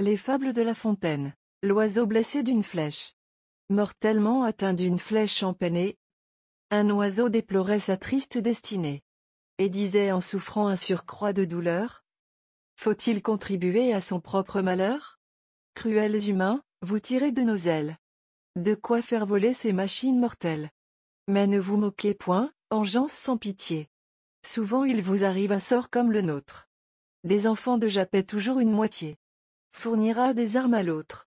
Les fables de La Fontaine. L'oiseau blessé d'une flèche. Mortellement atteint d'une flèche empennée, un oiseau déplorait sa triste destinée. Et disait en souffrant un surcroît de douleur Faut-il contribuer à son propre malheur? Cruels humains, vous tirez de nos ailes. De quoi faire voler ces machines mortelles. Mais ne vous moquez point, engeance sans pitié. Souvent il vous arrive un sort comme le nôtre. Des enfants de Japet toujours une moitié fournira des armes à l'autre.